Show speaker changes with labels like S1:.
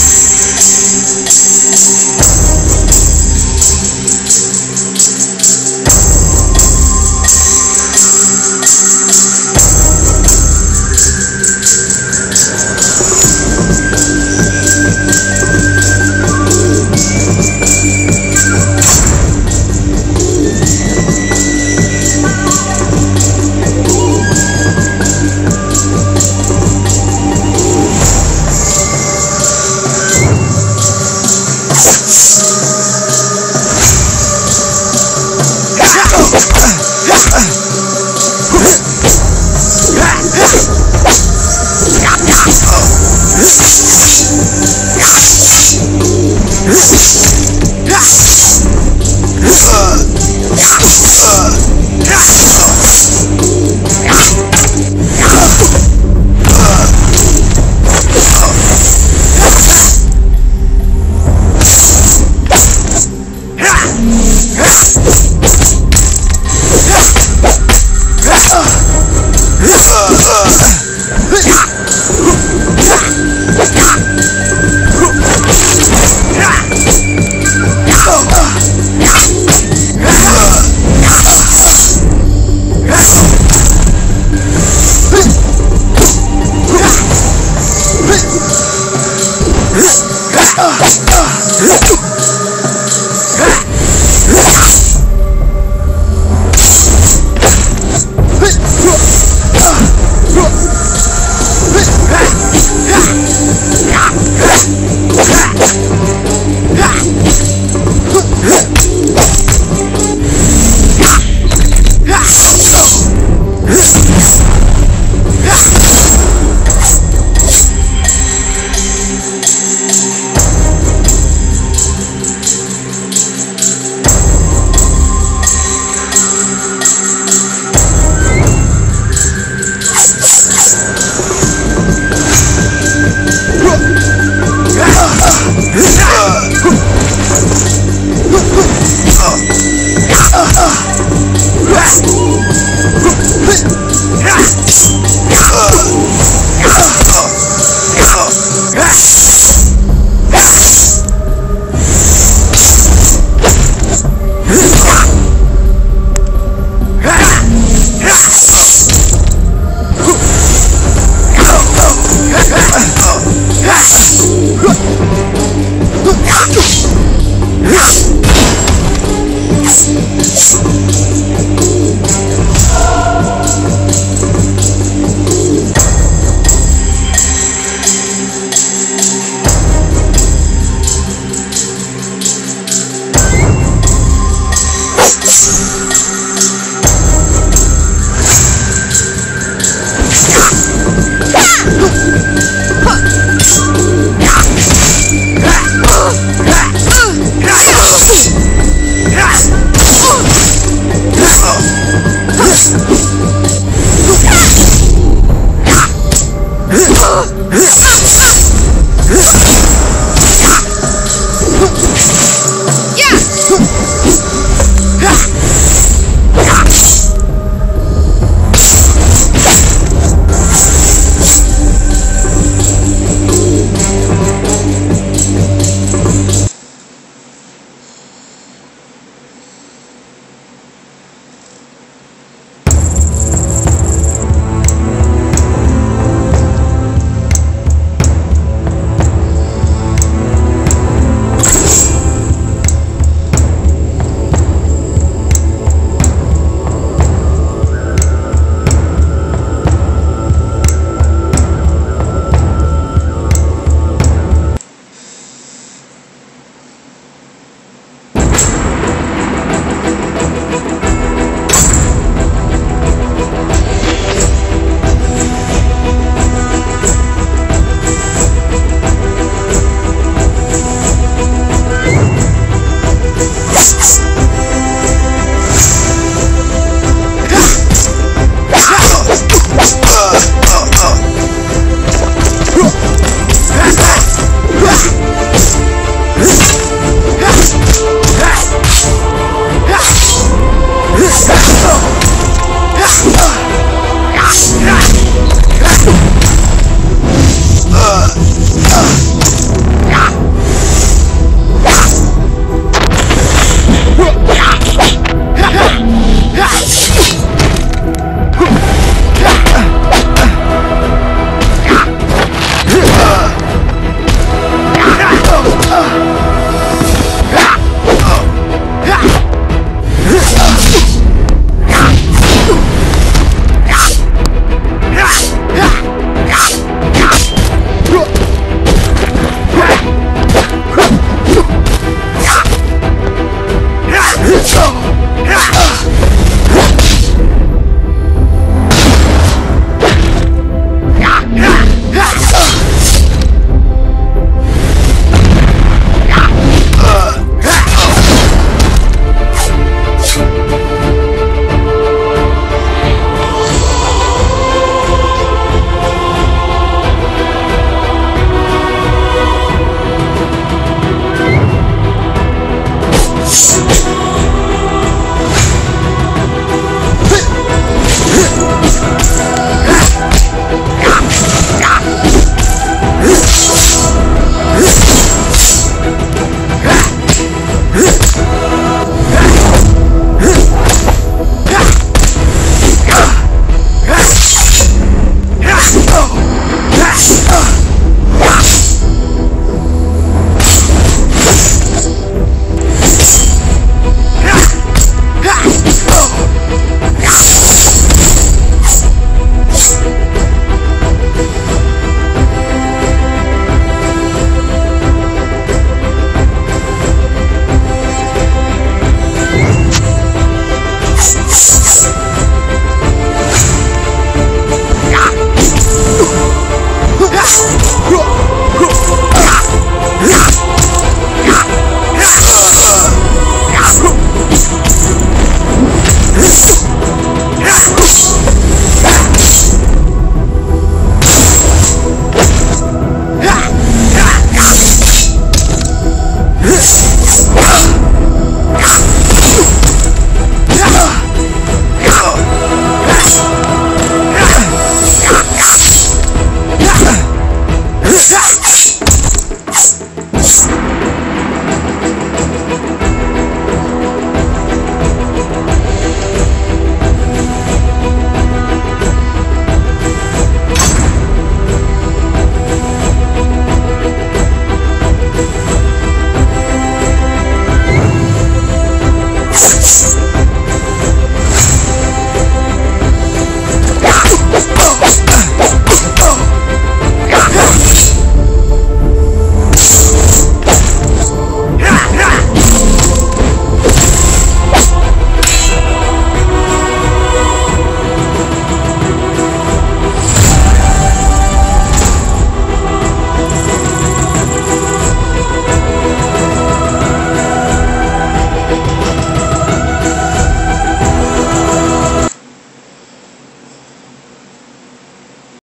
S1: you Yeah! Peace. Ah! です